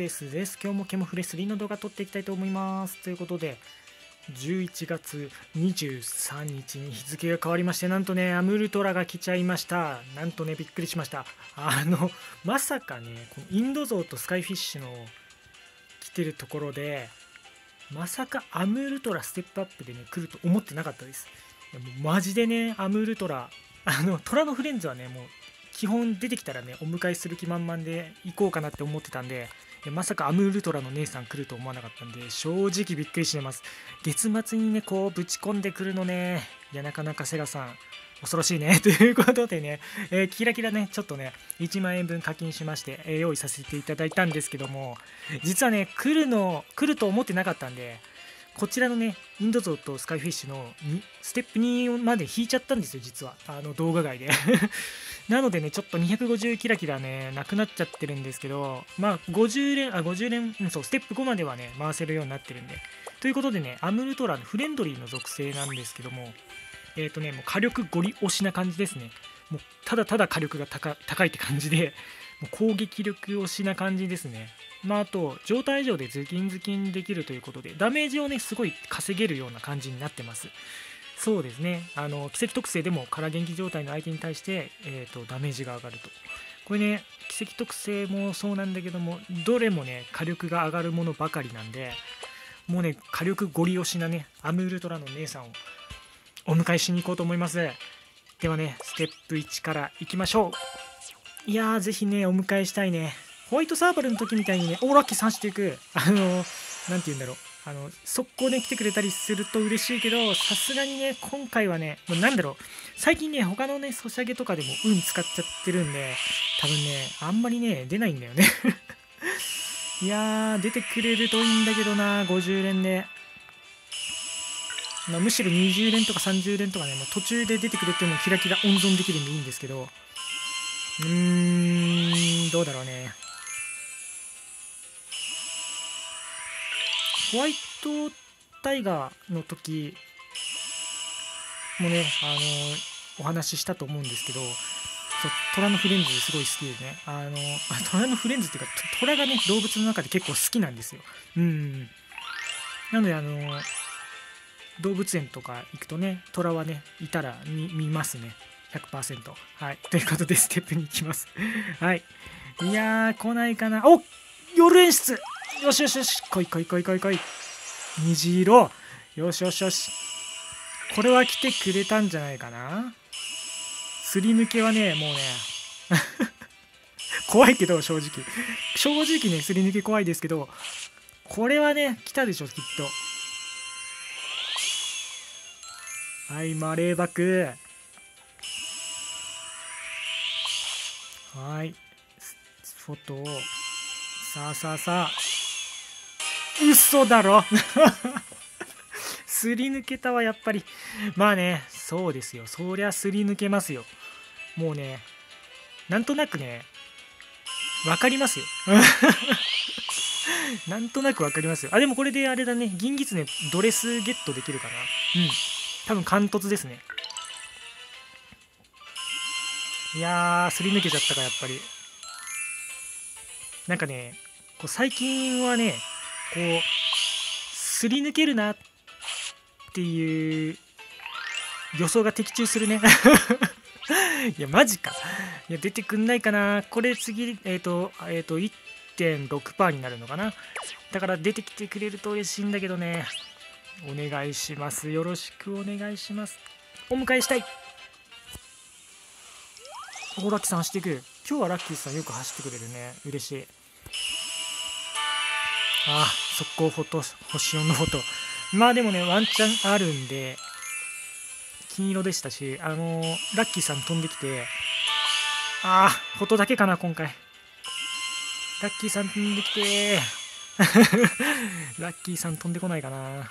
です。今日もケモフレスリーの動画撮っていきたいと思います。ということで、11月23日に日付が変わりまして、なんとね、アムルトラが来ちゃいました。なんとね、びっくりしました。あの、まさかね、このインドゾウとスカイフィッシュの来てるところで、まさかアムルトラステップアップでね、来ると思ってなかったです。いやもうマジでね、アムルトラ、あの、トラのフレンズはね、もう基本出てきたらねお迎えする気満々で行こうかなって思ってたんでまさかアムールトラの姉さん来ると思わなかったんで正直びっくりしてます月末にねこうぶち込んでくるのねいやなかなかセガさん恐ろしいね ということでね、えー、キラキラねちょっとね1万円分課金しまして、えー、用意させていただいたんですけども実はね来るの来ると思ってなかったんでこちらのね、インドゾウとスカイフィッシュのステップ2まで引いちゃったんですよ、実は。あの動画外で。なのでね、ちょっと250キラキラね、なくなっちゃってるんですけど、まあ、50連、あ、50連、うん、そう、ステップ5まではね、回せるようになってるんで。ということでね、アムルトラのフレンドリーの属性なんですけども、えっ、ー、とね、もう火力ゴリ押しな感じですね。もうただただ火力が高いって感じで、もう攻撃力押しな感じですね。まあ、あと状態以上でズキンズキンできるということでダメージをねすごい稼げるような感じになってますそうですね。あの奇跡特性でも空元気状態の相手に対して、えーと、ダメージが上がると。これね奇跡特性もそうなんだけどもどれもね火力が上がるものばかりなんでもうね火力ゴリ押しなねアムールトラの姉さんをお迎えしに行こうと思います。ではねステップ1からいきましょう。いやーぜひねお迎えしたいね。ホワイトサーバルの時みたいにね、オーラッキー3していく、あの、なんて言うんだろう、あの、速攻ね、来てくれたりすると嬉しいけど、さすがにね、今回はね、もうなんだろう、最近ね、他のね、ソシャゲとかでも運使っちゃってるんで、多分ね、あんまりね、出ないんだよね。いやー、出てくれるといいんだけどな、50連で。まあ、むしろ20連とか30連とかね、まあ、途中で出てくれてもキラキラ温存できるんでいいんですけど、うーん、どうだろうね。ホワイトタイガーの時もね、あのお話ししたと思うんですけど、そう虎のフレンズすごい好きでね、あの虎のフレンズっていうか、虎がね、動物の中で結構好きなんですよ。うん。なので、あの動物園とか行くとね、虎はね、いたら見ますね。100%。はい。ということで、ステップに行きます。はい。いやー、来ないかな。お夜演出よしよしよし来い来い来い来い来い。虹色。よしよしよし。これは来てくれたんじゃないかな。すり抜けはねもうね。怖いけど正直。正直ねすり抜け怖いですけどこれはね来たでしょきっと。はいマレーバク。はい。フォトを。さあさあさあ。嘘だろ。すり抜けたわやっぱり。まあねそうですよ。そりゃすり抜けますよ。もうねなんとなくねわかりますよ。なんとなくわかりますよ。あでもこれであれだね。銀狐ドレスゲットできるかな。うん。多分貫突ですね。いやーすり抜けちゃったかやっぱり。なんかねこう最近はねこうすり抜けるなっていう予想が的中するね。いやマジか。いや出てくんないかな。これ次えっ、ー、とえっ、ー、と1.6%になるのかな。だから出てきてくれると嬉しいんだけどね。お願いします。よろしくお願いします。お迎えしたい。おラッキーさん走っていく。今日はラッキーさんよく走ってくれるね。嬉しい。ああ、速攻フォト、星4のフォト。まあでもね、ワンチャンあるんで、金色でしたし、あのー、ラッキーさん飛んできて、ああ、フォトだけかな、今回。ラッキーさん飛んできて、ラッキーさん飛んでこないかな。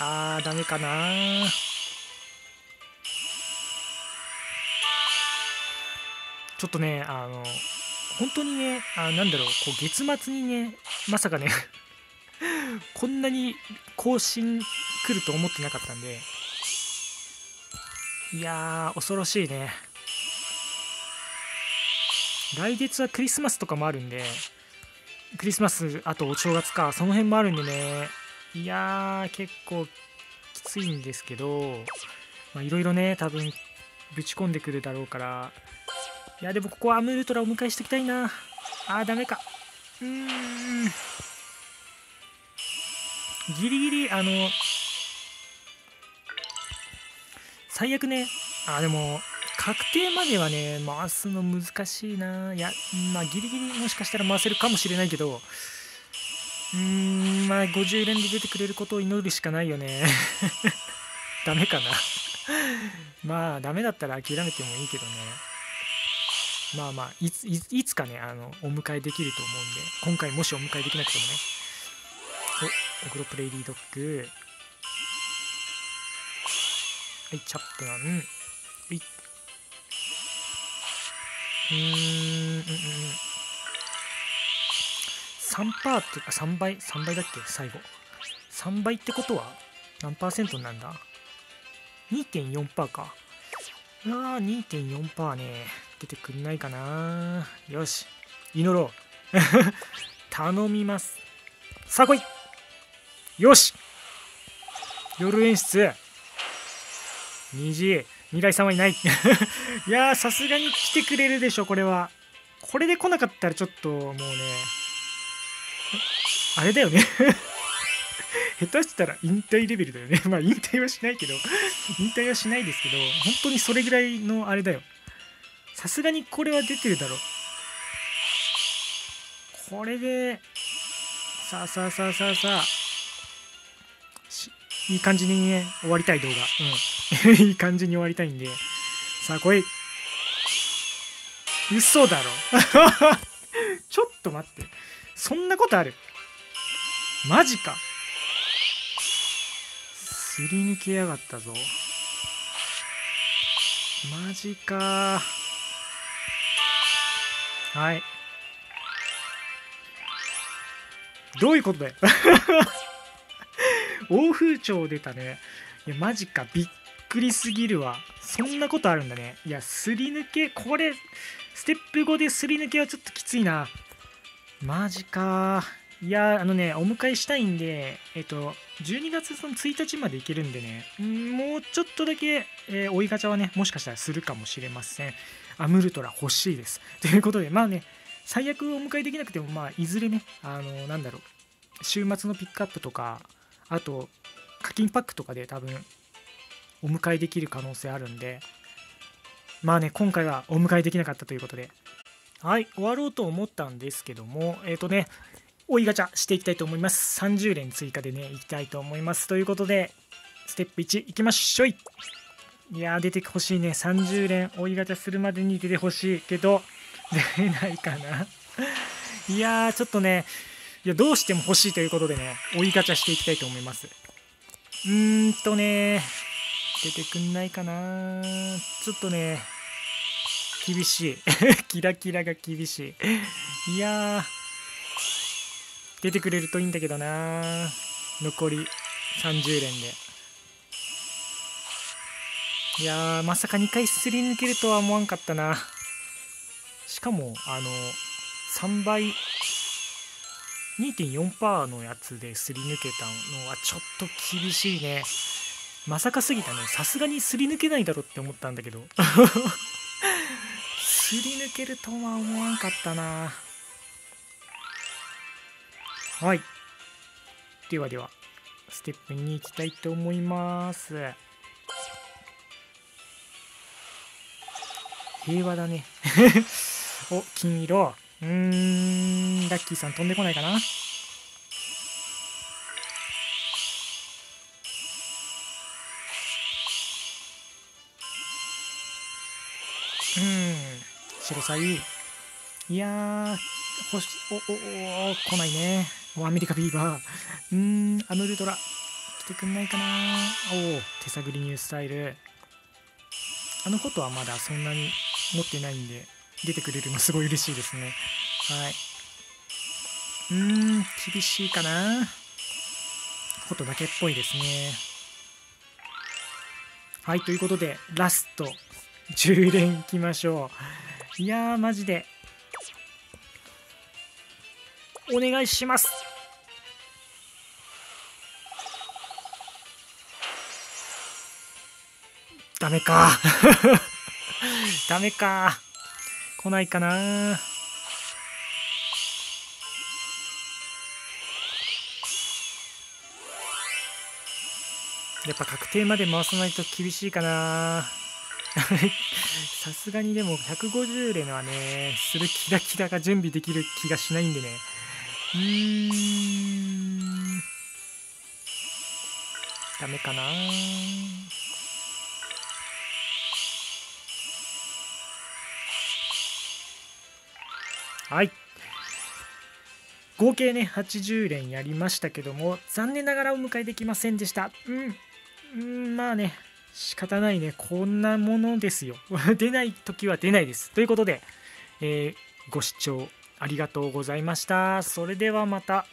あー、ダメかな。ちょっとね、あの、本当にね、あなんだろう、こう月末にね、まさかね こんなに更新来ると思ってなかったんで、いやー、恐ろしいね。来月はクリスマスとかもあるんでクリスマスあとお正月かその辺もあるんでねいやー結構きついんですけどいろいろね多分ぶち込んでくるだろうからいやでもここはアムールトラをお迎えしておきたいな。あーダメか。うーん。ギリギリあの最悪ね。あでも確定まではね回すの難しいな。いやまあギリギリもしかしたら回せるかもしれないけど。うーんまあ50連で出てくれることを祈るしかないよね。ダメかな。まあダメだったら諦めてもいいけどね。まあまあいついつかねあのお迎えできると思うんで今回もしお迎えできなくてもね。おお風呂プレイリードッグ。はいチャップマン。はい。うんうんうん3パーっていうか3倍3倍だっけ？最後。3倍ってことは何パーセントなんだ？2.4%か。うわー2.4%ね。出てくんないかな。よし。祈ろう。頼みます。さあ来い。よし。夜演出。虹未来さんはいない。いやーさすがに来てくれるでしょこれは。これで来なかったらちょっともうね。あれだよね。下手したら引退レベルだよね。まあ引退はしないけど、引退はしないですけど、本当にそれぐらいのあれだよ。さすがにこれは出てるだろう。これで、さあさあさあさあさあ、いい感じにね、終わりたい動画。うん。いい感じに終わりたいんで。さあ来い。嘘だろ。ちょっと待って。そんなことある？マジか。すり抜けやがったぞマジかはい。どういうことだよ？欧風潮出たね。いやマジか。びっくりすぎるわ。そんなことあるんだね。いやすり抜けこれステップ5ですり抜けはちょっときついな。マジか。いやあのね、お迎えしたいんで、えっと、12月その1日まで行けるんでね、もうちょっとだけ、えー、追いガチャはね、もしかしたらするかもしれません。アムルトラ欲しいです。ということで、まあね、最悪お迎えできなくても、まあ、いずれね、あの、なんだろう、週末のピックアップとか、あと、課金パックとかで多分、お迎えできる可能性あるんで、まあね、今回はお迎えできなかったということで、はい、終わろうと思ったんですけども、えっ、ー、とね、追いガチャしていきたいと思います。30連追加でね、いきたいと思います。ということで、ステップ1いきましょい。いやー、出てほしいね。30連追いガチャするまでに出てほしいけど、出ないかな。いやー、ちょっとね、いや、どうしても欲しいということでね、追いガチャしていきたいと思います。うーんとね、出てくんないかな。ちょっとね、厳しい。キラキラが厳しい。いやー、出てくれるといいんだけどな残り30連でいやまさか2回すり抜けるとは思わんかったな。しかもあの3倍2.4%のやつですり抜けたのはちょっと厳しいね。まさかすぎたねさすがにすり抜けないだろって思ったんだけど。すり抜けるとは思わんかったな。はい。ではでは、ステップに行きたいと思います。平和だね。お、金色。うーん、ラッキーさん飛んでこないかなうん、白サイ。いやー、星、お、お、お、来ないね。アメリカビーバー。うーん、アムルトラ。来てくんないかなおお、手探りニュースタイル。あのことはまだそんなに持ってないんで、出てくれるのすごい嬉しいですね。はい。うーん、厳しいかなことだけっぽいですね。はい、ということで、ラスト、10連いきましょう。いやー、マジで、お願いしますダメか ダメか。来ないかな。やっぱ確定まで回さないと厳しいかな。さすがにでも150連はねするキラキラが準備できる気がしないんでね。うーん。ダメかな。はい。合計ね80連やりましたけども残念ながらお迎えできませんでした。うん、うん、まあね仕方ないね。こんなものですよ。出ない時は出ないです。ということで、えーご視聴ありがとうございました。それではまた。